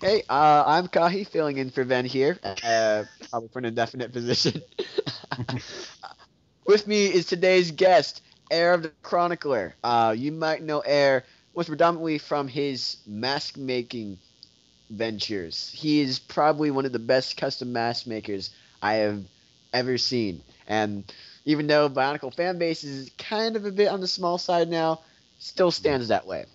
Hey, uh, I'm Kahi, filling in for Ben here, uh, probably for an indefinite position. With me is today's guest, Heir of the Chronicler. Uh, you might know Heir most predominantly from his mask making ventures. He is probably one of the best custom mask makers I have ever seen. And even though Bionicle fan base is kind of a bit on the small side now, still stands that way.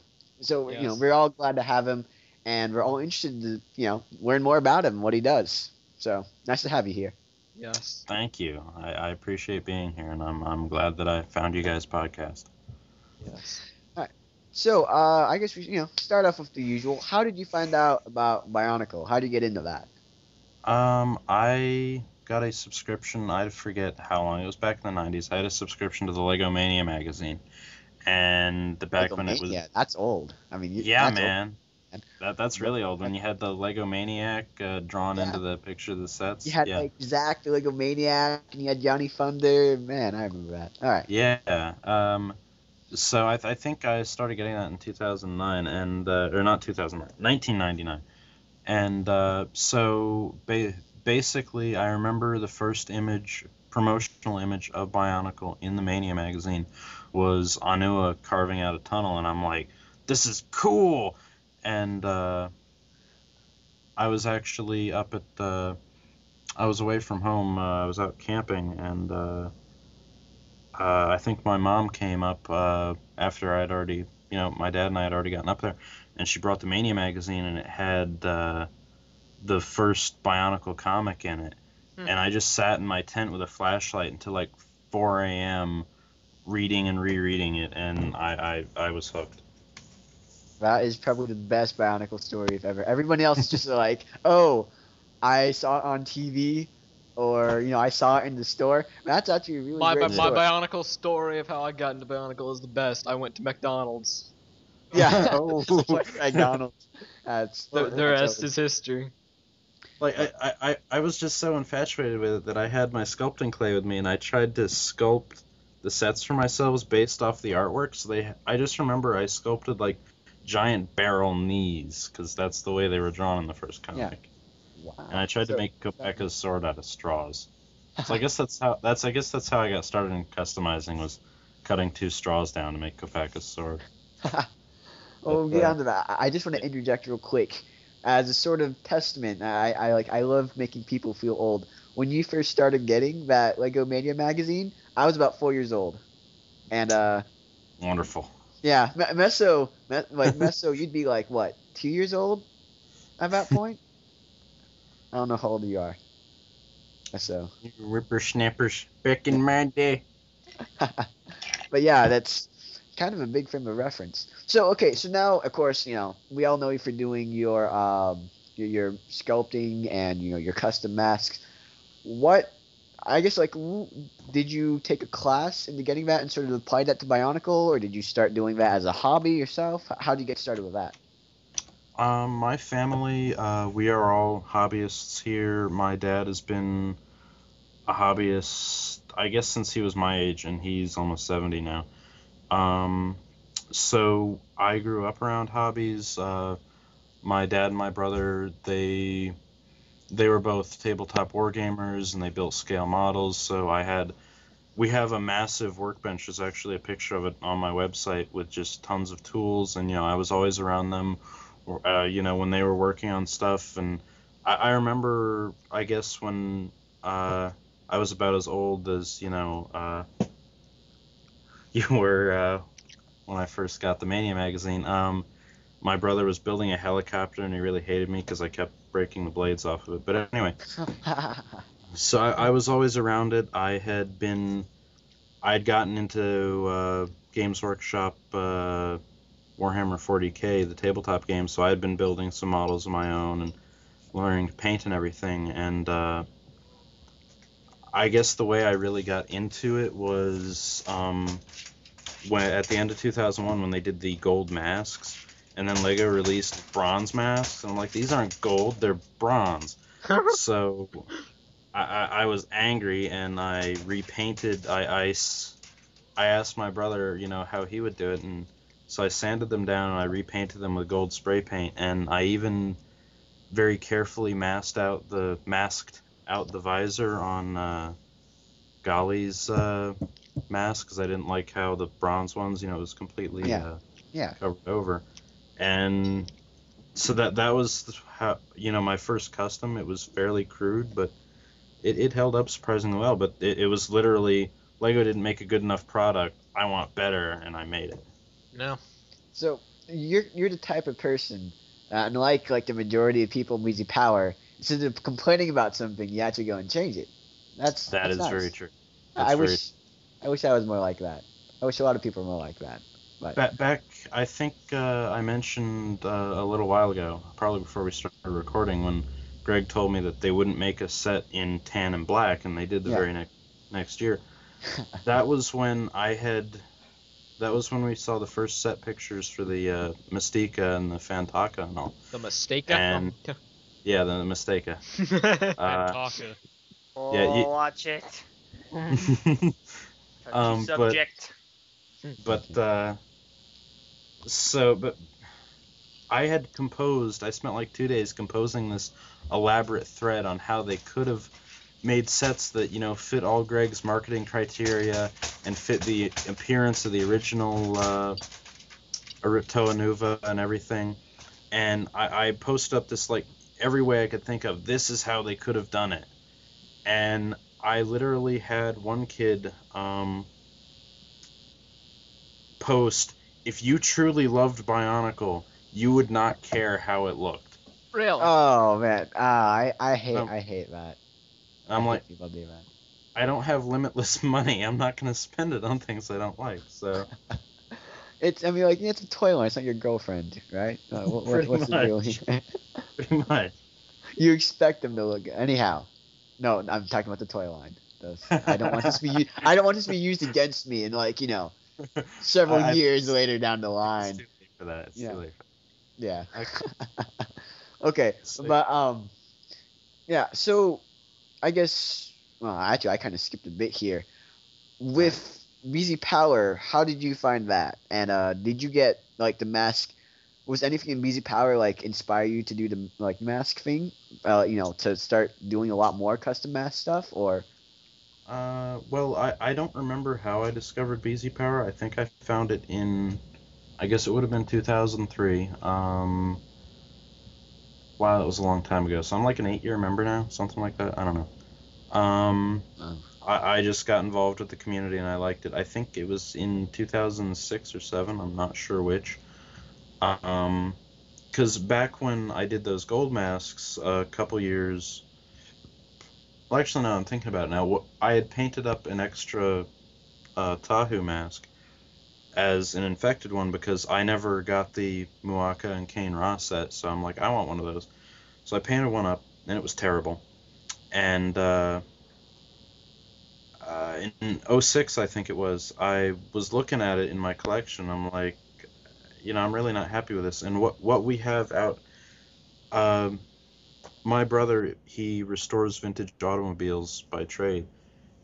So you know, we're all glad to have him, and we're all interested to you know learn more about him what he does. So nice to have you here. Yes. Thank you. I, I appreciate being here, and I'm I'm glad that I found you guys' podcast. Yes. So uh, I guess we you know start off with the usual. How did you find out about Bionicle? How did you get into that? Um, I got a subscription. I forget how long it was back in the '90s. I had a subscription to the Lego Mania magazine, and the back when it was yeah, that's old. I mean, you- yeah, man. old. That that's really old. When you had the Lego Maniac uh, drawn Yeah. into the picture of the sets. You had yeah. like Zach the Lego Maniac, and you had Johnny Thunder. Man, I remember that. All right. Yeah. Um, so I, th- I think I started getting that in 2009, and uh, or not 2009, 1999, and uh, so ba- basically I remember the first image, promotional image of Bionicle in the Mania magazine, was Onua carving out a tunnel, and I'm like, this is cool, and uh, I was actually up at the. I was away from home. Uh, I was out camping, and uh, uh, I think my mom came up uh, after I'd already, you know, my dad and I had already gotten up there, and she brought the Mania magazine, and it had uh, the first Bionicle comic in it, Hmm. and I just sat in my tent with a flashlight until like 4 a.m. reading and rereading it, and I, I, I was hooked. That is probably the best Bionicle story if ever. Everybody else is just like, oh, I saw it on TV, or you know, I saw it in the store. That's actually a really My, great my, story. Bionicle story of how I got into Bionicle is the best. I went to McDonald's. Yeah. oh, McDonald's. That's The, the rest always- is history. Like I, I, I, I was just so infatuated with it that I had my sculpting clay with me and I tried to sculpt the sets for myself based off the artwork. So they I just remember I sculpted like giant barrel knees because that's the way they were drawn in the first comic. Yeah. Wow. And I tried So- to make Kopaka's sword out of straws. So I guess that's how that's I guess that's how I got started in customizing was cutting two straws down to make Kopaka's sword. Oh, But, get uh, onto that. I I just want to interject real quick, as a sort of testament. I, I like I love making people feel old. When you first started getting that Lego Mania magazine, I was about four years old, and uh, Wonderful. Yeah, Me- Meso, Me- like Meso, you'd be like what, two years old, at that point? I don't know how old you are. Meso. Whippersnappers back in my day. but yeah, that's kind of a big frame of reference. So okay, so now of course you know we all know you for doing your um your, your sculpting and you know your custom masks. What I guess like did you take a class into getting that and sort of apply that to Bionicle, or did you start doing that as a hobby yourself? How did you get started with that? Um, my family, uh, we are all hobbyists here. My dad has been a hobbyist, I guess, since he was my age, and he's almost 70 now. Um, so I grew up around hobbies. Uh, my dad and my brother, they they were both tabletop wargamers, and they built scale models. So I had, we have a massive workbench. There's actually a picture of it on my website with just tons of tools, and you know I was always around them uh, you know, when they were working on stuff. And I, I remember, I guess, when uh, I was about as old as, you know, uh, you were uh, when I first got the Mania magazine. Um, my brother was building a helicopter and he really hated me because I kept breaking the blades off of it. But anyway, so I, I was always around it. I had been, I'd gotten into uh, Games Workshop uh, Warhammer 40k, the tabletop game. So I had been building some models of my own and learning to paint and everything. And uh, I guess the way I really got into it was um, when at the end of 2001 when they did the gold masks. And then Lego released bronze masks, and I'm like, these aren't gold, they're bronze so I, I, I was angry and I repainted. I, I I asked my brother, you know, how he would do it, and so I sanded them down and I repainted them with gold spray paint, and I even very carefully masked out the masked out the visor on uh, Gali's uh, mask because I didn't like how the bronze ones, you know, was completely Yeah. uh, Yeah. covered over, and so that that was how you know my first custom. It was fairly crude, but it, it held up surprisingly well. But it, it was literally Lego didn't make a good enough product. I want better, and I made it. No. So you're you're the type of person, uh, unlike like the majority of people in BZ Power, instead of complaining about something, you actually go and change it. That's That that's is nice. very true. I very wish I wish I was more like that. I wish a lot of people were more like that. But Back, back I think uh, I mentioned uh, a little while ago, probably before we started recording, when Greg told me that they wouldn't make a set in tan and black, and they did the Yeah. very next next year. that was when I had. That was when we saw the first set pictures for the uh, Mistika and the Phantoka and all. The mistake. And- Yeah, the Mistika. Phantoka. Oh, Yeah, you- watch it. um, Touchy but subject. but uh, so but I had composed. I spent like two days composing this elaborate thread on how they could have made sets that you know fit all Greg's marketing criteria and fit the appearance of the original uh, Toa Nuva and everything. And I, I posted up this like every way I could think of. This is how they could have done it. And I literally had one kid um, post if you truly loved Bionicle, you would not care how it looked. Really? oh man, ah, I I hate Um, I hate that. I'm I like, people do that. I don't have limitless money. I'm not gonna spend it on things I don't like. So It's I mean like it's a toy line. It's not your girlfriend, right? Uh, what, what, Pretty what's the deal? much. here? pretty much. you expect them to look good. anyhow. No, I'm talking about the toy line. Those- I don't want this to be u- I don't want this to be used against me and like you know several I- years later down the line. for that. It's Yeah. Yeah. okay, So- but um, yeah. So, I guess well, actually, I kind of skipped a bit here. With BZ Power, how did you find that? And uh, did you get like the mask? Was anything in BZ Power like inspire you to do the like mask thing? Uh, you know, to start doing a lot more custom mask stuff, or Uh, well, I, I don't remember how I discovered BZ Power. I think I found it in, I guess it would have been 2003. Um, wow, that was a long time ago. So I'm like an eight-year member now, something like that. I don't know. Um, Oh. I, I just got involved with the community and I liked it. I think it was in 2006 or seven. I'm not sure which. Um, because back when I did those gold masks a couple years well, actually, no, I'm thinking about it now. I had painted up an extra uh, Tahu mask as an infected one because I never got the Muaka and Kane Ra set, so I'm like, I want one of those. So I painted one up, and it was terrible. And uh, uh, in 06, I think it was, I was looking at it in my collection. I'm like, you know, I'm really not happy with this. And what what we have out. Um, my brother he restores vintage automobiles by trade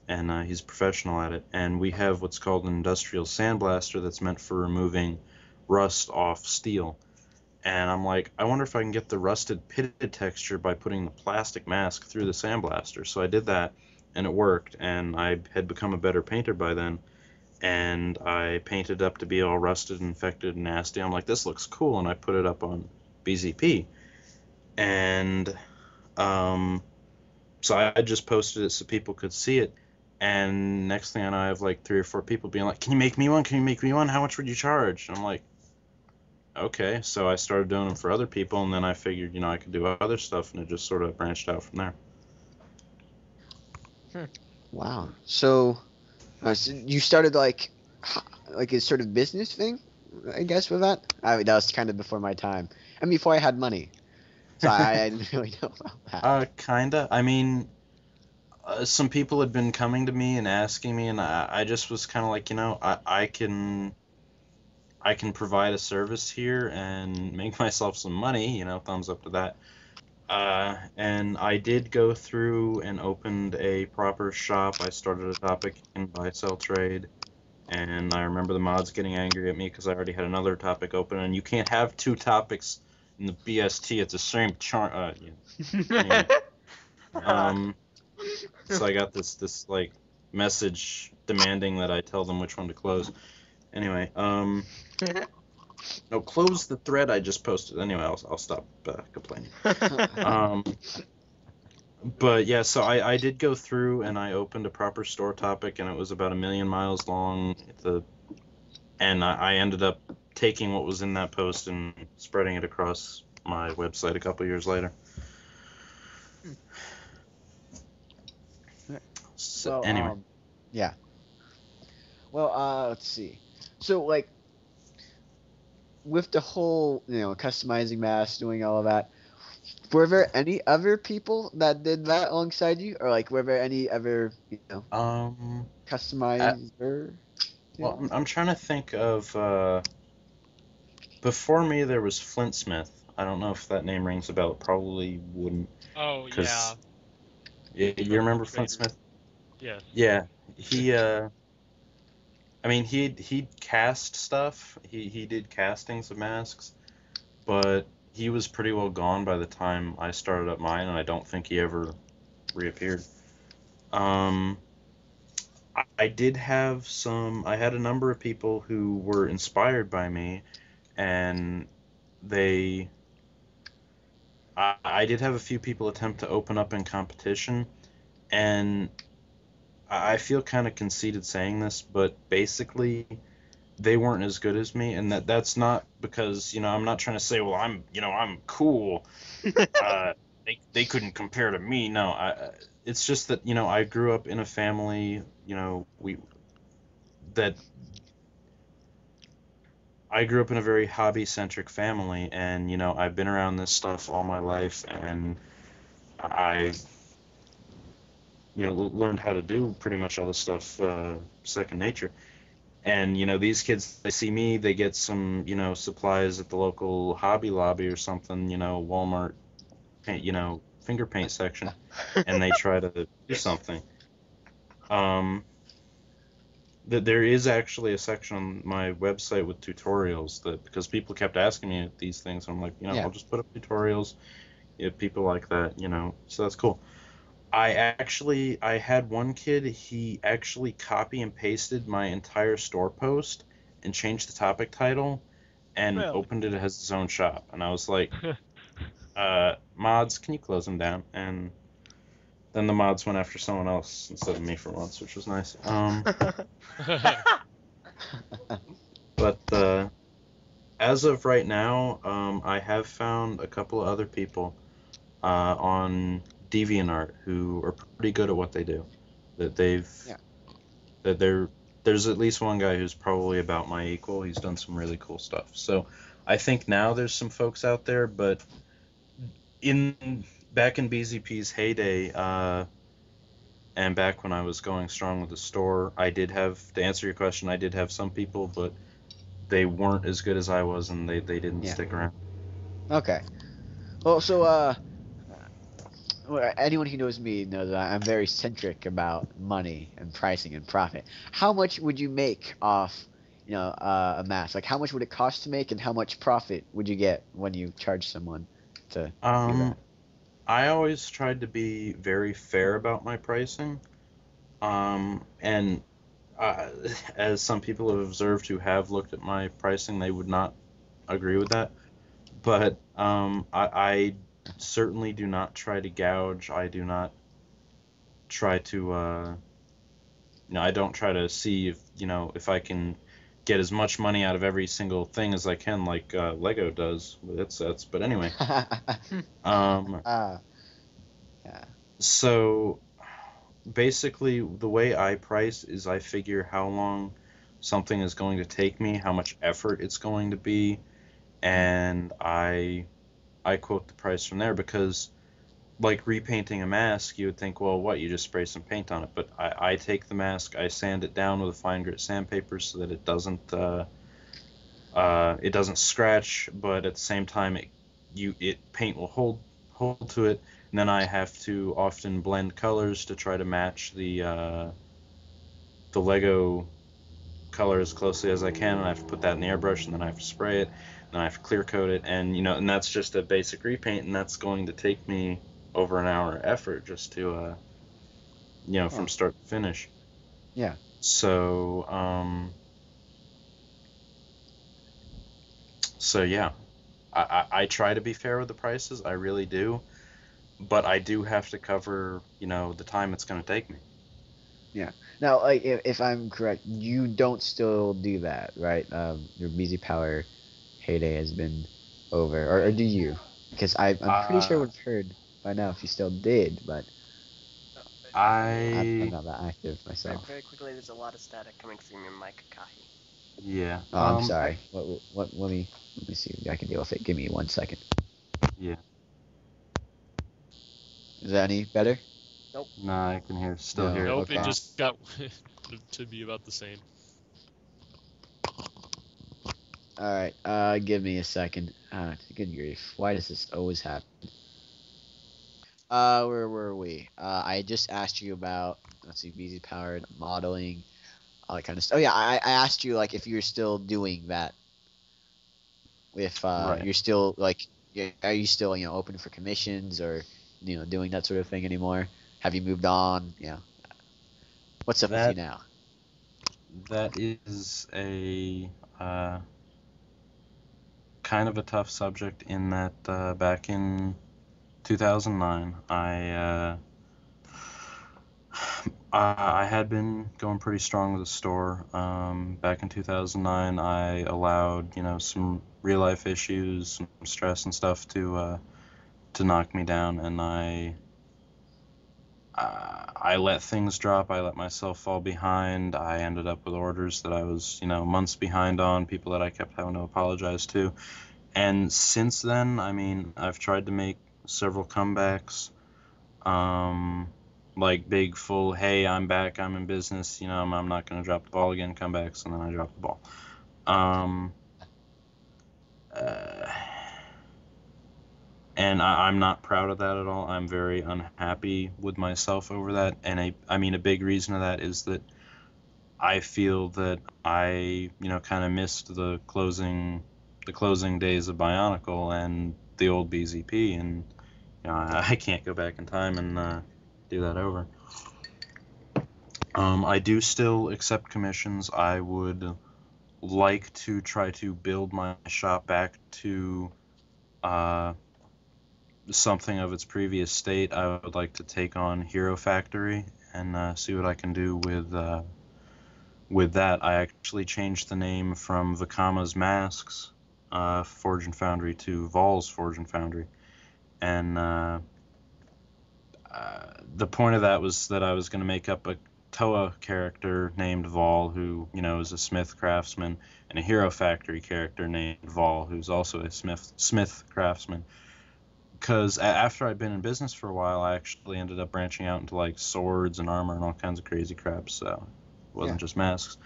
and uh, he's professional at it. And we have what's called an industrial sandblaster that's meant for removing rust off steel. And i'm like i wonder if i can get the rusted pitted texture by putting the plastic mask through the sandblaster. So i did that and it worked and i had become a better painter by then. And i painted up to be all rusted infected and nasty. I'm like this looks cool and i put it up on bzp and um, so I I just posted it so people could see it. And next thing I know, I have like three or four people being like, "Can you make me one? Can you make me one? How much would you charge?" And I'm like, "Okay." So I started doing them for other people, and then I figured, you know, I could do other stuff, and it just sort of branched out from there. wow. So, uh, so you started like like a sort of business thing, I guess, with that. I mean, that was kind of before my time, and before I had money, so I, didn't really know about that. Uh, kinda. I mean, uh, some people had been coming to me and asking me, and I, I just was kind of like, you know, I, I can, I can provide a service here and make myself some money. You know, thumbs up to that. Uh, and I did go through and opened a proper shop. I started a topic in buy sell trade, and I remember the mods getting angry at me because I already had another topic open, and you can't have two topics in the BST. It's the same chart. Uh, yeah. um, so I got this this like message demanding that I tell them which one to close. Anyway, um, no, close the thread I just posted. Anyway, I'll I'll stop uh, complaining. Um, but yeah, so I I did go through and I opened a proper store topic and it was about a million miles long. The and I, I ended up taking what was in that post and spreading it across my website a couple years later. So Well, anyway, um, yeah. Well, uh, let's see. So, like, with the whole, you know, customizing masks, doing all of that, were there any other people that did that alongside you, or like, were there any other, you know, um, customizer? well, I'm, I'm trying to think of uh, before me there was Flint Smith. I don't know if that name rings a bell. It probably wouldn't. Oh yeah, You, you remember Flint Smith? yes. Yeah, he. Uh, I mean, he he cast stuff. He he did castings of masks, but he was pretty well gone by the time I started up mine, and I don't think he ever reappeared. Um, I, I did have some. I had a number of people who were inspired by me, and they. I, I did have a few people attempt to open up in competition, and I feel kind of conceited saying this, but basically, they weren't as good as me, and that that's not because you know I'm not trying to say, well, I'm you know I'm cool. uh, they they couldn't compare to me. No, I, I- it's just that you know I grew up in a family, you know we that I grew up in a very hobby centric family, and you know I've been around this stuff all my life, and I you know learned how to do pretty much all this stuff uh, second nature. And you know these kids, they see me, they get some you know supplies at the local Hobby Lobby or something, you know Walmart, paint, you know finger paint section, and they try to do something. Um, that there is actually a section on my website with tutorials that because people kept asking me these things, I'm like, you know, Yeah. I'll just put up tutorials. If people like that, you know, so that's cool. I actually I had one kid, he actually copy and pasted my entire store post and changed the topic title and Really? opened it as his own shop. And I was like, uh, mods, can you close them down? And then the mods went after someone else instead of me for once, which was nice. Um, but uh, as of right now, um, I have found a couple of other people uh, on DeviantArt who are pretty good at what they do. That they've Yeah. that they're there's at least one guy who's probably about my equal. He's done some really cool stuff. So I think now there's some folks out there, but in back in BZP's heyday, uh, and back when I was going strong with the store, I did have to answer your question. I did have some people, but they weren't as good as I was, and they, they didn't Yeah. stick around. Okay. Well, so uh, anyone who knows me knows that I'm very centric about money and pricing and profit. How much would you make off, you know, uh, a mask? Like, how much would it cost to make, and how much profit would you get when you charge someone to? do Um, that? I always tried to be very fair about my pricing, um, and uh, as some people have observed who have looked at my pricing, they would not agree with that. But um, I, I certainly do not try to gouge. I do not try to. Uh, you know, I don't try to see if you know if I can get as much money out of every single thing as I can, like uh, Lego does with its sets. But anyway, um, Ah, so basically, the way I price is I figure how long something is going to take me, how much effort it's going to be, and I I quote the price from there because like repainting a mask, you would think, well, what, you just spray some paint on it. But I, I take the mask, I sand it down with a fine grit sandpaper so that it doesn't uh, uh, it doesn't scratch, but at the same time it you it paint will hold hold to it. And then I have to often blend colors to try to match the uh, the Lego color as closely as I can, and I have to put that in the airbrush, and then I have to spray it. and I have to clear coat it, and you know, and that's just a basic repaint, and that's going to take me over an hour effort just to, uh, you know, from Oh. start to finish. Yeah. So, um, so yeah, I, I, I try to be fair with the prices, I really do, but I do have to cover, you know, the time it's going to take me. Yeah. Now, like, if, if I'm correct, you don't still do that, right? Um, your BZ Power heyday has been over, or, or do you? Because I, I'm pretty sure Uh, we've heard by now if you still did, but I'm, I I'm not that active myself. very quickly, there's a lot of static coming from your mic, Kahi. yeah. Oh, I'm um, sorry. What, what, let me, let me see. if I can deal with it. Give me one second. Yeah. Is that any better? Nope. Nah, I can hear still No. hear. it. Nope, okay. it just got to be about the same. All right. Uh, give me a second. Ah, good grief. Why does this always happen? Uh, where were we? Uh, I just asked you about let's see, BZ powered modeling, all that kind of stuff. Oh yeah, I, I asked you like if you're still doing that. If uh, Right. you're still like, are you still you know open for commissions or you know doing that sort of thing anymore? Have you moved on? Yeah. What's up with you now? That is a uh, kind of a tough subject in that uh, back in 2009, I uh, I had been going pretty strong with the store. Um, back in 2009, I allowed you know some real life issues, some stress and stuff to uh, to knock me down, and I uh, I let things drop. I let myself fall behind. I ended up with orders that I was, you know, months behind on, people that I kept having to apologize to. And since then, I mean, I've tried to make several comebacks. Um, like big, full, hey, I'm back, I'm in business, you know, I'm, I'm not going to drop the ball again comebacks, and then I drop the ball. Um, uh, and I, I'm not proud of that at all. I'm very unhappy with myself over that, and I, I mean a big reason of that is that I feel that I, you know, kind of missed the closing, the closing days of Bionicle and the old BZP, and you know, I, I can't go back in time and uh, do that over. Um, I do still accept commissions. I would like to try to build my shop back to uh, something of its previous state. I would like to take on Hero Factory and uh, see what I can do with uh, with that. I actually changed the name from Vakama's Masks uh, Forge and Foundry to Vol's Forge and Foundry, and uh, uh, the point of that was that I was going to make up a Toa character named Vol, who you know is a smith craftsman, and a Hero Factory character named Vol, who's also a smith smith craftsman. Because after I'd been in business for a while, I actually ended up branching out into like swords and armor and all kinds of crazy crap. So it wasn't just masks.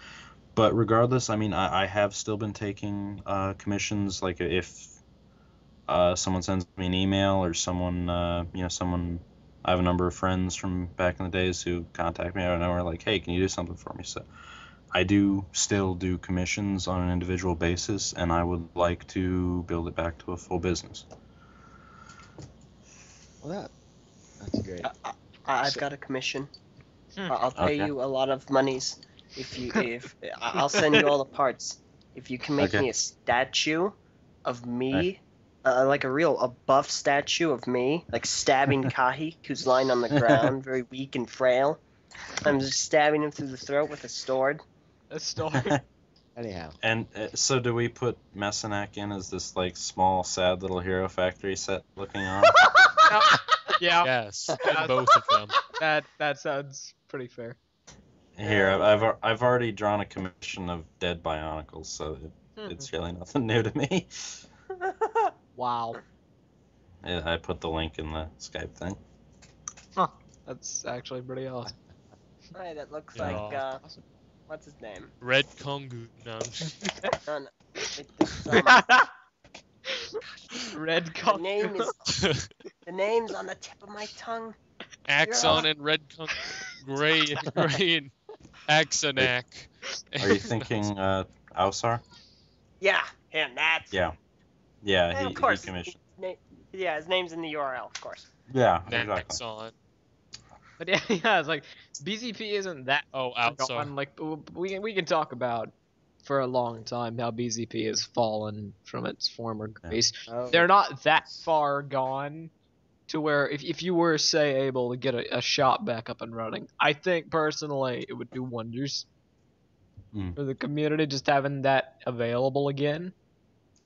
But regardless, I mean, I, I have still been taking uh, commissions. Like if uh, someone sends me an email or someone, uh, you know, someone I have a number of friends from back in the days who contact me out of nowhere, like, hey, can you do something for me? So I do still do commissions on an individual basis, and I would like to build it back to a full business. Well, that that's great. I, I, I've So- got a commission. Hmm. I- I'll pay Okay. you a lot of monies if you if I- I'll send you all the parts. If you can make Okay. me a statue of me, uh, like a real a buff statue of me, like stabbing Kahi, who's lying on the ground, very weak and frail. I'm just stabbing him through the throat with a sword. A story. Anyhow, And uh, so, do we put Messanak in as this like small, sad little Hero Factory set looking on? yeah, Yes, Yeah. and both of them. that that sounds pretty fair. Here, I've, I've I've already drawn a commission of dead Bionicles, so it, Hmm. it's really nothing new to me. Wow, Yeah, I put the link in the Skype thing. that's actually pretty awesome. Hey, that looks Yeah. like uh, Awesome. what's his name? Red Kongu. No. No, no. It, it's, um, Red the name is the name's on the tip of my tongue. Axon and Red Kongu. Gray and Gray and Axonak. Are you thinking uh, Ausar? Yeah, him. That's Yeah. Yeah, And he, of course, he commissioned. Na- yeah, his name's in the URL, of course. Yeah, exactly. on. But yeah, yeah, it's like BZP isn't that Oh, far outside. gone. Like we can we can talk about for a long time how BZP has fallen from its former Yeah. grace. Oh, They're not that far gone to where if if you were say able to get a, a shop back up and running, I think personally it would do wonders Mm. for the community just having that available again.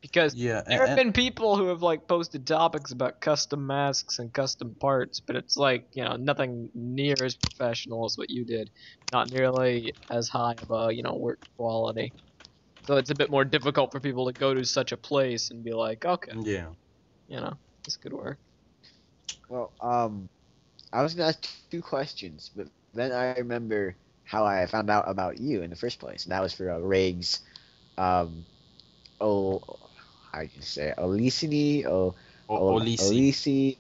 Because Yeah, there have been people who have like posted topics about custom masks and custom parts, but it's like you know nothing near as professional as what you did, not nearly as high of a you know work quality. So it's a bit more difficult for people to go to such a place and be like, okay, yeah. you know, this could work. Well, um, I was gonna ask two questions, but then I remember how I found out about you in the first place, and that was for uh, Riggs, um, oh, how do you say it? Olisini, oh, O- oh, Olisi. Olisi,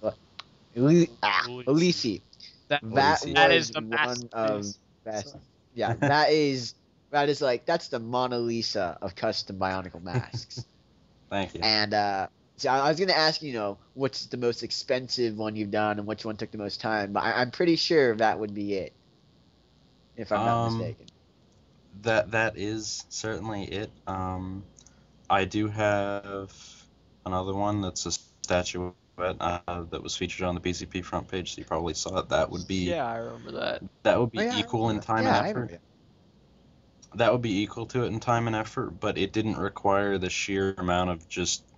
Oli- Olisi. Olisi. That That Olisi. that was is the one of best. Yeah, that is that is like that's the Mona Lisa of custom Bionicle masks. Thank you. And uh, so I I was gonna ask, you know, what's the most expensive one you've done and which one took the most time, but I, I'm pretty sure that would be it, if I'm not Um, mistaken. That that is certainly it. Um, I do have another one that's a statuette uh, that was featured on the BZP front page, so you probably saw it. That would be Yeah, I remember that. that would be Oh, yeah, equal in remember that. time yeah, I and effort. remember that. that would be equal to it in time and effort, but it didn't require the sheer amount of just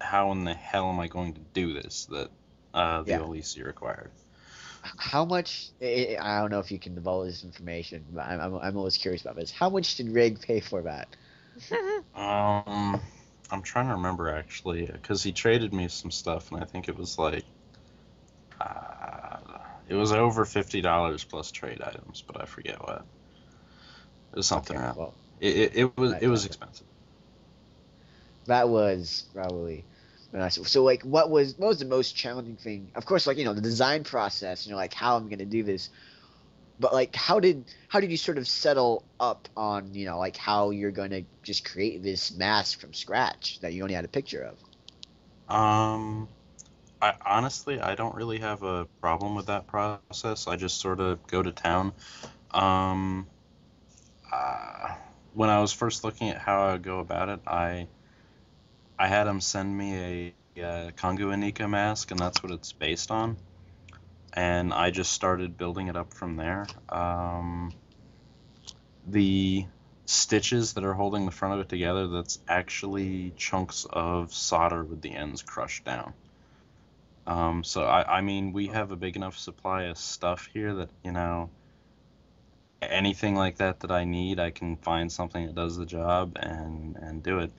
how in the hell am I going to do this that uh, the Yeah. Olisi required. How much? I I don't know if you can divulge this information, but I'm, I'm, I'm always curious about this. How much did Rig pay for that? Um, I'm trying to remember actually, because he traded me some stuff, and I think it was like, uh, it was over fifty dollars plus trade items, but I forget what. It was something Okay, around. well, It, it, it was it was expensive. That was probably. So like, what was what was the most challenging thing? Of course, like you know the design process. You know, like how I'm gonna do this. But like, how did how did you sort of settle up on you know like how you're gonna just create this mask from scratch that you only had a picture of? Um, I honestly I don't really have a problem with that process. I just sort of go to town. Um, uh, when I was first looking at how I would go about it, I I had him send me a, uh Kongu Anika mask, and that's what it's based on. And I just started building it up from there. Um, the stitches that are holding the front of it together, that's actually chunks of solder with the ends crushed down. Um, so I, I mean, we have a big enough supply of stuff here that you know, anything like that that I need, I can find something that does the job and and do it.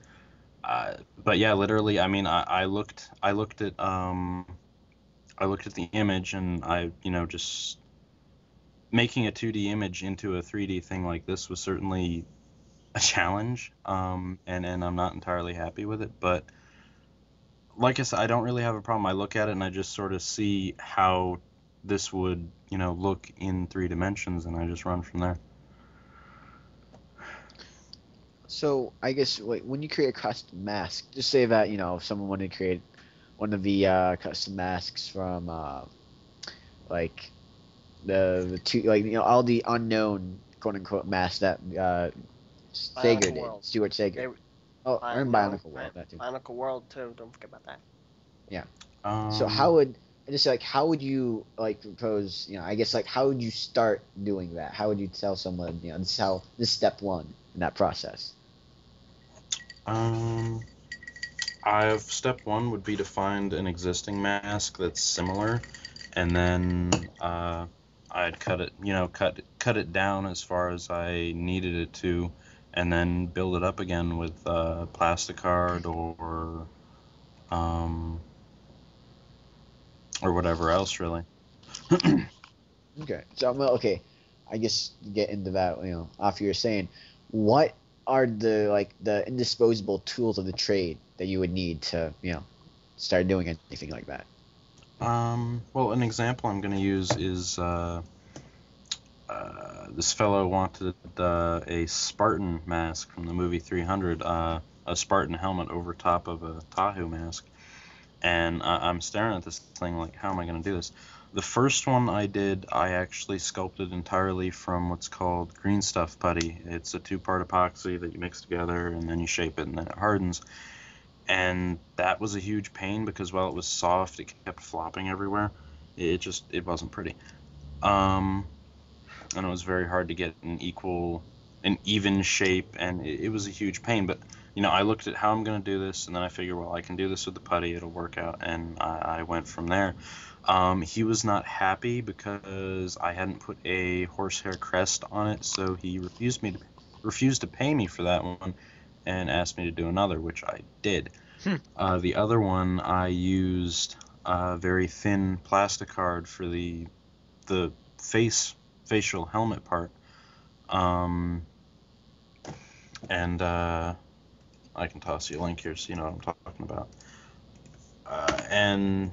Uh, but yeah, literally, I mean, I, I looked, I looked at, um, I looked at the image and I, you know, just making a 2D image into a 3D thing like this was certainly a challenge, um, and and I'm not entirely happy with it. But like I said, I don't really have a problem. I look at it and I just sort of see how this would, you know, look in three dimensions, and I just run from there. So I guess wait, when you create a custom mask, just say that you know if someone wanted to create one of the uh, custom masks from uh, like the the two like you know all the unknown quote unquote masks that uh, Sager did, World. Stuart Sager. They- Oh, I and know, Bionicle World. right. That too. Bionicle World too. Don't forget about that. Um, So how would I just like how would you like propose you know I guess like how would you start doing that? How would you tell someone you know this is how this is step one in that process? Um, I have step one would be to find an existing mask that's similar, and then uh, I'd cut it, you know, cut cut it down as far as I needed it to, and then build it up again with uh, plasticard or um, or whatever else really. Okay, so okay, I guess get into that, you know, after you're saying, what are the like the indisposable tools of the trade that you would need to, you know, start doing anything like that? Um, well, an example I'm going to use is uh, uh, this fellow wanted uh, a Spartan mask from the movie 300. Uh, a Spartan helmet over top of a Tahu mask, and I'm staring at this thing like, how am I going to do this? The first one I did, I actually sculpted entirely from what's called green stuff putty. It's a two-part epoxy that you mix together and then you shape it and then it hardens. And that was a huge pain because while it was soft, it kept flopping everywhere. It just it wasn't pretty. Um, and it was very hard to get an equal, an even shape, and it, it was a huge pain. But you know, I looked at how I'm going to do this, and then I figured, well, I can do this with the putty; it'll work out, and I, I went from there. Um, he was not happy because I hadn't put a horsehair crest on it, so he refused me to refused to pay me for that one, and asked me to do another, which I did. Hmm. Uh, the other one I used a very thin plastic card for the the face facial helmet part, um, and uh, I can toss you a link here so you know what I'm talking about. Uh, and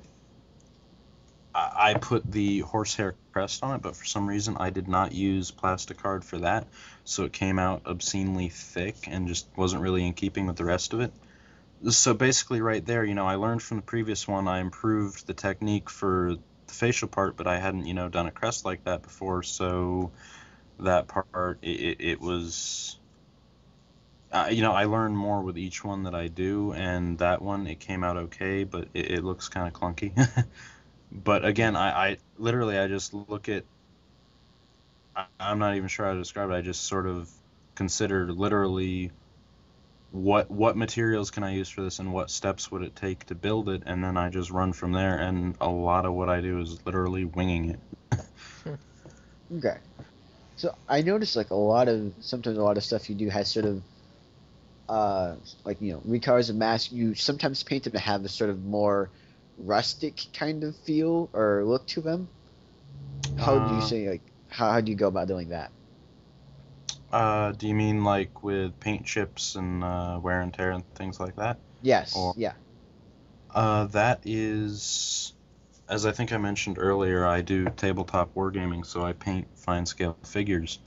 I put the horsehair crest on it, but for some reason I did not use plasticard for that, so it came out obscenely thick and just wasn't really in keeping with the rest of it. So basically, right there, you know, I learned from the previous one. I improved the technique for the facial part, but I hadn't, you know, done a crest like that before. So that part, it, it, it was, uh, you know, I learn more with each one that I do, and that one it came out okay, but it, it looks kind of clunky. but again, I, I literally I just look at. I, I'm not even sure how to describe it. I just sort of consider literally what what materials can I use for this and what steps would it take to build it, and then I just run from there. And a lot of what I do is literally winging it. Okay. So I noticed like a lot of sometimes a lot of stuff you do has sort of uh like you know recolors and masks. You sometimes paint them to have a sort of more rustic kind of feel or look to them. How do you Uh, say like how, how do you go about doing that? Uh, do you mean like with paint chips and uh, wear and tear and things like that? Yes. Or- yeah. Uh, that is, as I think I mentioned earlier, I do tabletop wargaming, so I paint fine scale figures,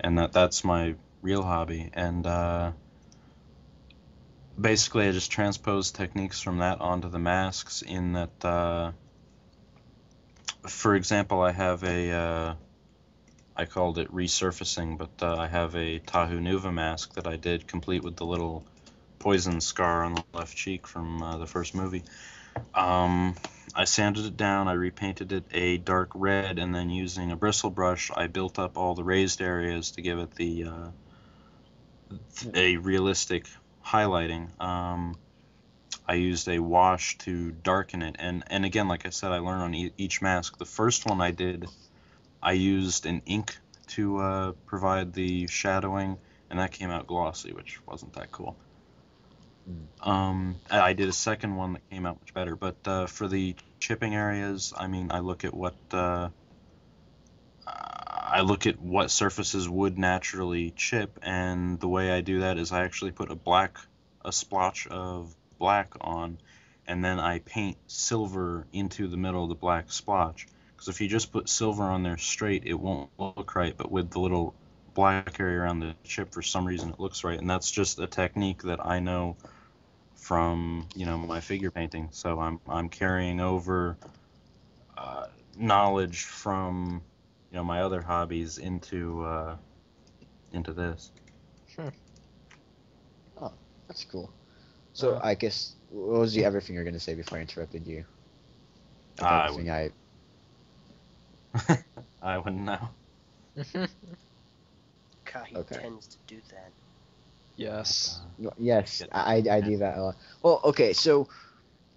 and that that's my real hobby. And uh, basically, I just transpose techniques from that onto the masks. In that, uh, for example, I have a uh, I called it resurfacing, but uh, I have a Tahu Nuva mask that I did complete with the little poison scar on the left cheek from uh, the first movie. Um, I sanded it down, I repainted it a dark red, and then using a bristle brush, I built up all the raised areas to give it the uh, a realistic highlighting. Um, I used a wash to darken it, and and again, like I said, I learned on e- each mask. The first one I did, I used an ink to uh, provide the shadowing, and that came out glossy, which wasn't that cool. Um, I I did a second one that came out much better, but uh, for the chipping areas, I mean, I look at what uh, I look at what surfaces would naturally chip, and the way I do that is I actually put a black, a splotch of black on, and then I paint silver into the middle of the black splotch. Because if you just put silver on there straight, it won't look right, but with the little black area around the chip, for some reason, it looks right, and that's just a technique that I know from you know my figure painting. So I'm I'm carrying over uh, knowledge from you know my other hobbies into uh, into this. Sure. Oh, that's cool. So Uh, I guess what was the other thing you were gonna say before I interrupted you? I other thing I I wouldn't know. Kahi Okay. tends to do that. yes. No, Yes, I, I do that a lot. Well, okay, so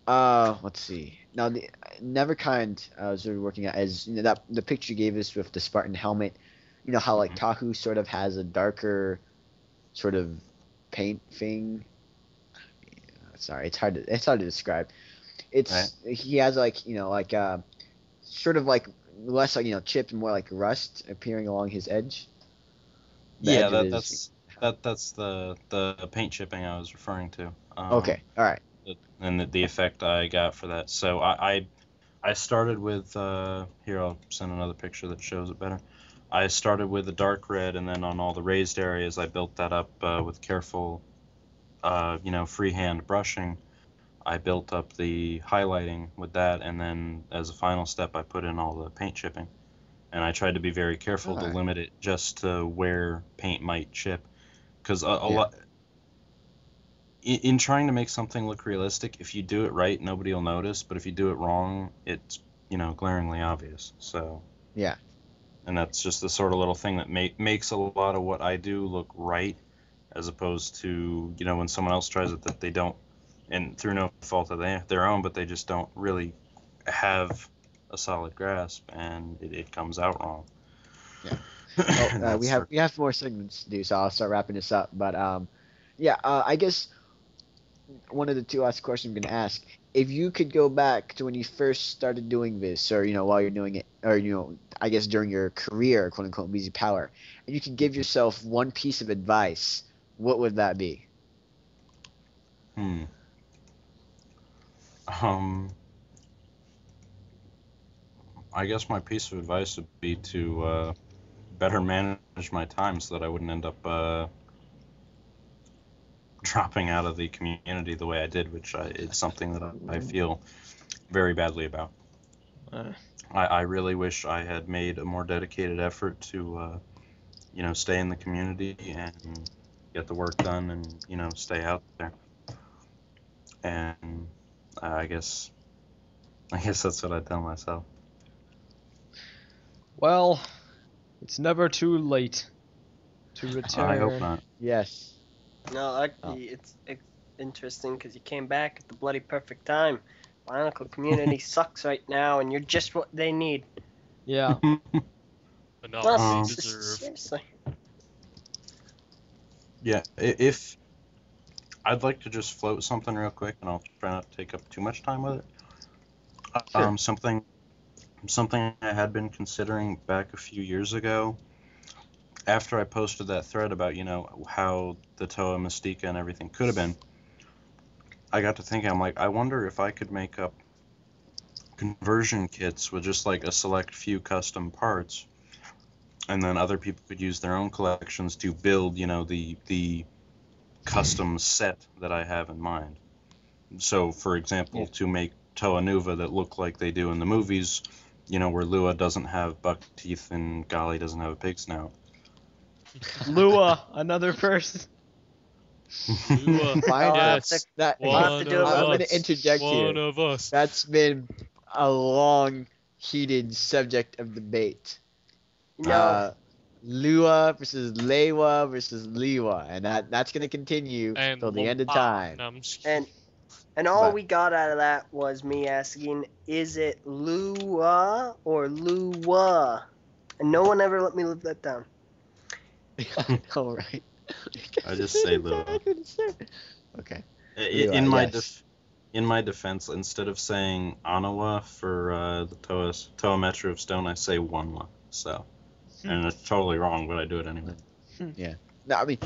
uh, let's see. Now, the Neverkind uh, was sort of working out as you know, that the picture you gave us with the Spartan helmet. You know how like Mhm. Tahu sort of has a darker sort of paint thing. Sorry, it's hard to it's hard to describe. It's he has like you know like uh, sort of like less like you know chipped and more like rust appearing along his edge. The yeah, edge that, that's that that's the the paint chipping I was referring to. Um, okay. All right. And the, the effect I got for that. So I I, I started with uh, here I'll send another picture that shows it better. I started with a dark red, and then on all the raised areas, I built that up uh, with careful uh, you know, freehand brushing, I built up the highlighting with that, and then as a final step, I put in all the paint chipping. And I tried to be very careful to limit it just to where paint might chip, because a, a Yeah. lot. In, in trying to make something look realistic, if you do it right, nobody will notice. But if you do it wrong, it's you know glaringly obvious. So. Yeah. And that's just the sort of little thing that make, makes a lot of what I do look right, as opposed to you know when someone else tries it that they don't, and through no fault of their, their own, but they just don't really have a solid grasp, and it, it comes out wrong. Yeah. Oh, uh, we have we have more segments to do, so I'll start wrapping this up. But um, yeah, uh, I guess one of the two last questions I'm gonna ask: if you could go back to when you first started doing this, or you know while you're doing it, or you know, I guess during your career, quote unquote, BZ Power, and you could give yourself one piece of advice, what would that be? Hmm. Um. I guess my piece of advice would be to uh, better manage my time so that I wouldn't end up uh, dropping out of the community the way I did, which I, it's something that I, I feel very badly about. Uh, I, I really wish I had made a more dedicated effort to, uh, you know, stay in the community and get the work done and, you know, stay out there. And uh, I guess, I guess that's what I'd tell myself. well, it's never too late to return. I hope not. Yes. No, I, Oh. it's, it's interesting because you came back at the bloody perfect time. Bionicle community sucks right now, and you're just what they need. Yeah. But not No, what Um, they deserve. seriously. Yeah, i- if I'd like to just float something real quick, and I'll try not to take up too much time with it. Sure. Um, something, something I had been considering back a few years ago. After I posted that thread about you know how the Toa Mistika and everything could have been, I got to thinking. I'm like, I wonder if I could make up conversion kits with just like a select few custom parts and then other people could use their own collections to build, you know, the the custom set that I have in mind. So, for example, Yeah. to make Toa Nuva that look like they do in the movies, you know, where Lua doesn't have buck teeth and Gali doesn't have a pig snout. Lua, another person. Lua, Find I'll out have to- that We'll have to one do of it I'm gonna us. interject here. Of us. That's been a long, heated subject of debate. No, Uh, Lua versus Lewa versus Liwa, and that that's gonna continue And till the end of time. No, I'm just and and all But- we got out of that was me asking, "Is it Lua or Lua?" And no one ever let me live that down. All right. I just say Lua. Okay. I- Lua, in my yes. def- in my defense, instead of saying Onewa for uh, the Toa Toa Metru of Stone, I say Wanwa. So, and it's totally wrong, but I do it anyway. Yeah. No, I mean,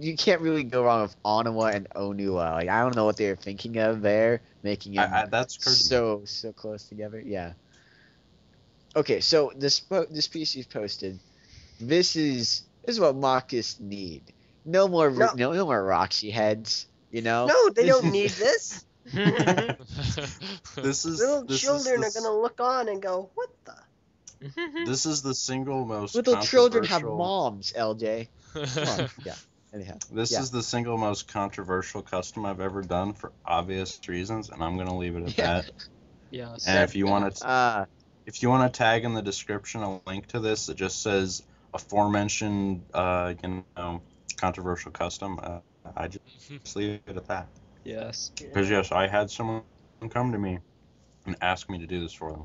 you can't really go wrong with Onewa and Onua. Like, I don't know what they were thinking of there, making it I, I, that's occurred to me. so so close together. Yeah. Okay, so this this piece you've posted, this is this is what Marcus need. No more No. no, no more Roxy heads. You know. No, they don't need this. This is Little this children is are gonna look on and go, "What the?" This is the single most Little children have moms. LJ. Come on. yeah. Anyhow. This Yeah. is the single most controversial custom I've ever done for obvious reasons, and I'm gonna leave it at Yeah. that. yes. And if you want to, Uh, if you want to tag in the description a link to this that just says aforementioned, uh, you know, controversial custom, uh, I just leave it at that. Yes. Because yes, I had someone come to me and ask me to do this for them,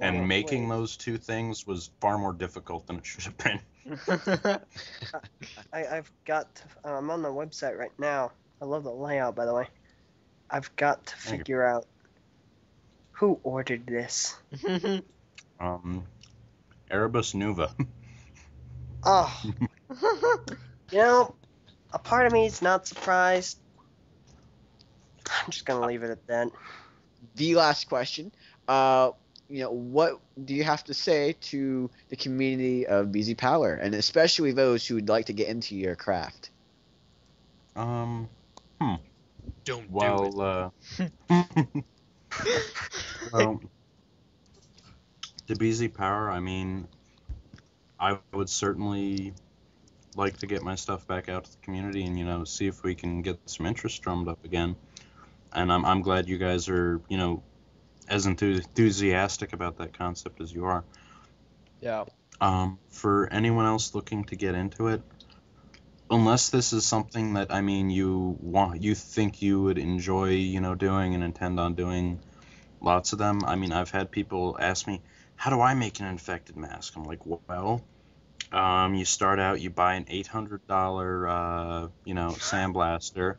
and making wait. those two things was far more difficult than it should have been. I, I've got. To, I'm on the website right now. I love the layout, by the way. I've got to Thank you. figure out who ordered this. Um, Erebus Nuva. Oh, you know, a part of me is not surprised. I'm just gonna leave it at that. the last question. Uh, you know, what do you have to say to the community of BZ Power, and especially those who would like to get into your craft? Um, hmm. Don't do it. Well, uh, well, DeBeezy Power. I mean, I would certainly like to get my stuff back out to the community and you know see if we can get some interest drummed up again. And I'm I'm glad you guys are you know as enthusiastic about that concept as you are. Yeah. Um, for anyone else looking to get into it, unless this is something that I mean you want, you think you would enjoy, you know, doing and intend on doing lots of them. I mean, I've had people ask me, "How do I make an infected mask?" I'm like, "Well, um, you start out, you buy an $800, uh, you know, sandblaster,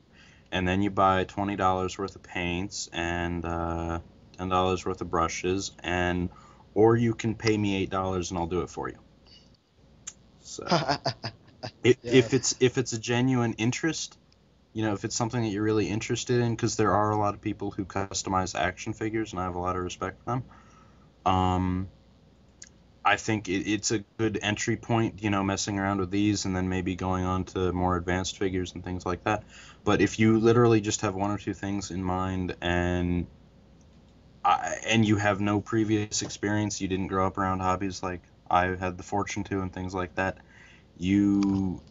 and then you buy $20 worth of paints and uh, $10 worth of brushes and." or you can pay me eight dollars and I'll do it for you. So if, Yeah. if it's if it's a genuine interest, you know, if it's something that you're really interested in, because there are a lot of people who customize action figures, and I have a lot of respect for them. Um, I think it, it's a good entry point, you know, messing around with these, and then maybe going on to more advanced figures and things like that. But if you literally just have one or two things in mind and I, and you have no previous experience, you didn't grow up around hobbies like I had the fortune to and things like that, you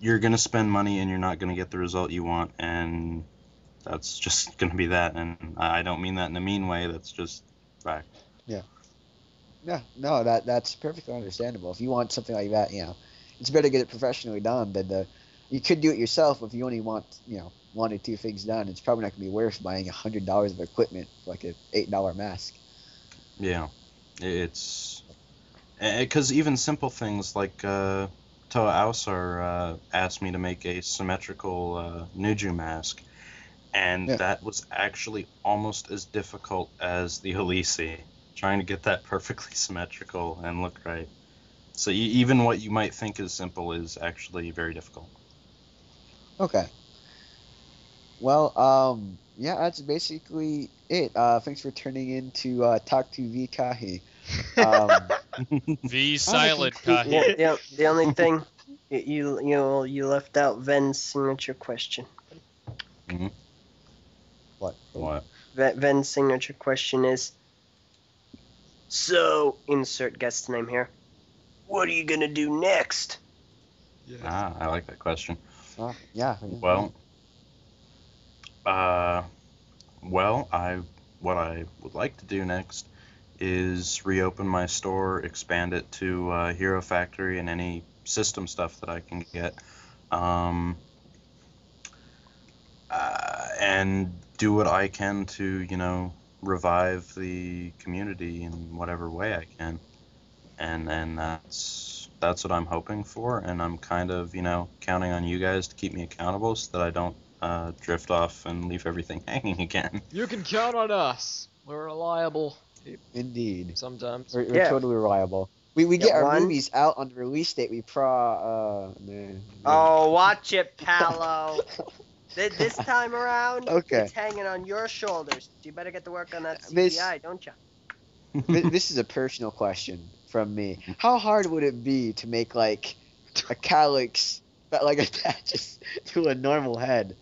you're gonna spend money and you're not gonna get the result you want, and that's just gonna be that. And I don't mean that in a mean way. That's just fact. No, no, that that's perfectly understandable. If you want something like that, you know, it's better to get it professionally done than the. You could do it yourself if you only want, you know, one or two things done. It's probably not going to be worth buying a hundred dollars of equipment for like a eight dollar mask. Yeah, it's because even simple things like uh, Toa Ausar uh, asked me to make a symmetrical uh, Nuju mask, and Yeah. that was actually almost as difficult as the Elisi, trying to get that perfectly symmetrical and look right. So e- even what you might think is simple is actually very difficult. Okay. Well, um, yeah, that's basically it. Uh, thanks for turning in to uh, talk to Vikahi. Um, V silent complete- Kahi. the, the only thing you you you you left out Ven's signature question. Mm. what? What? Ven's signature question is. So insert guest name here. What are you gonna do next? Ah, I like that question. Uh, yeah. Well, uh, well, I what I would like to do next is reopen my store, expand it to uh, Hero Factory and any system stuff that I can get, um, uh, and do what I can to you know revive the community in whatever way I can, and and that's that's what I'm hoping for, and I'm kind of you know counting on you guys to keep me accountable so that I don't uh, drift off and leave everything hanging again. You can count on us. We're reliable Indeed. sometimes. We're, we're Yeah. totally reliable. We, we Yeah, get our one- movies out on the release date. We pro. Uh, man, Oh, watch it, Paolo. Th- this time around, Okay. it's hanging on your shoulders. You better get to work on that Miss- CGI, don't you? This is a personal question from me. How hard would it be to make like a calyx that like attaches to a normal head?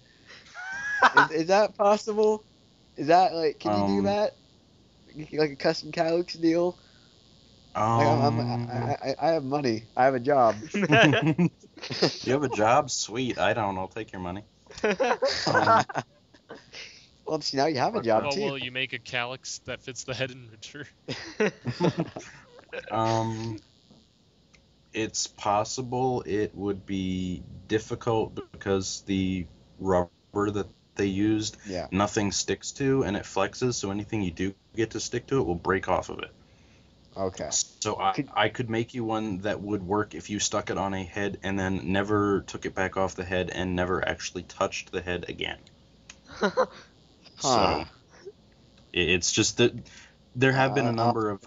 Is, is that possible? Is that like can you do Um, that? Like a custom calyx deal? Like, I'm, I'm, Um, I, I, I have money. I have a job. you have a job? Sweet. I don't. I'll take your money. Um, Well, see, now you have a job Well, too. will you make a calyx that fits the head and mature? um, it's possible it would be difficult because the rubber that they used, Yeah. nothing sticks to and it flexes, so anything you do get to stick to it will break off of it. Okay. So I, Could- I could make you one that would work if you stuck it on a head and then never took it back off the head and never actually touched the head again. Huh. So it's just that there have been a uh, number of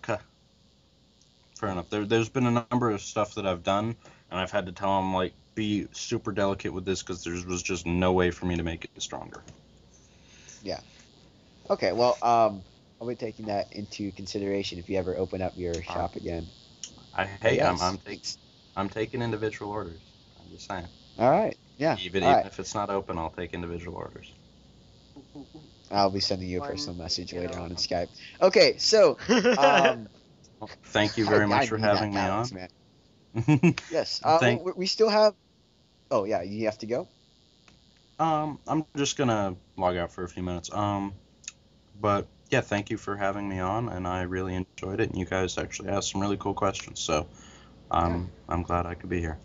fair enough. There, there's been a number of stuff that I've done, and I've had to tell them like be super delicate with this because there was just no way for me to make it stronger. Yeah. Okay. Well, um, I'll be taking that into consideration if you ever open up your shop again. I hey, Yes. I'm I'm taking I'm taking individual orders. I'm just saying. All right. Yeah. Even, all even right. if it's not open, I'll take individual orders. I'll be sending you a personal message later on in Skype. Okay, so um, Well, thank you very I- much I for having me balance, on. man. Yes. Uh, Thank- we- we still have. Oh yeah, you have to go. Um, I'm just gonna log out for a few minutes. Um, but yeah, thank you for having me on, and I really enjoyed it. And you guys actually asked some really cool questions, so um, I'm glad I could be here.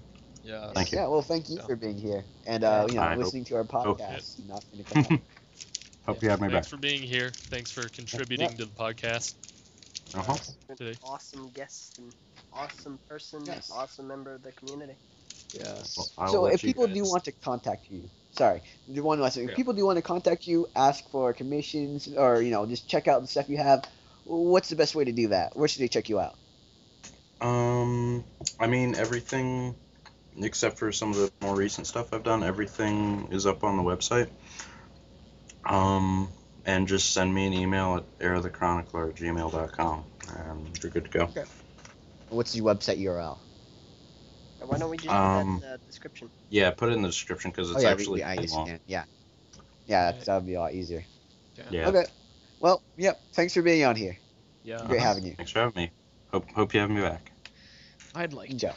Yeah. Thank you. Yeah. Well, thank you Yeah. for being here and uh, you know I hope- listening to our podcast. and not gonna come out. Hope you have me back. Thanks for being here. Thanks for contributing to the podcast. Uh-huh. Today. Awesome guest and awesome person, Yes. awesome member of the community. Yes. Well, so if you people do want to contact you, sorry, the one last thing. If Yeah. people do want to contact you, ask for commissions, or you know just check out the stuff you have. What's the best way to do that? Where should they check you out? Um, I mean everything except for some of the more recent stuff I've done. Everything is up on the website. Um, and just send me an email at airthechronicler at gmail.com, and you're good to go. Okay. What's your website URL? Why don't we just Um, put that in the description? Yeah, put it in the description because it's oh yeah, actually we, I pretty long. understand. Yeah, yeah, that would be a lot easier. Yeah. Okay. Well, yep. Thanks for being on here. Yeah. Great Uh-huh. having you. Thanks for having me. Hope hope you have me back. I'd like to. Joe.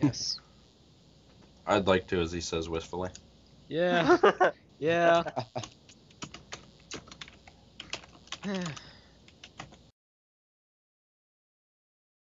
Yes. I'd like to, as he says wistfully. Yeah. Yeah.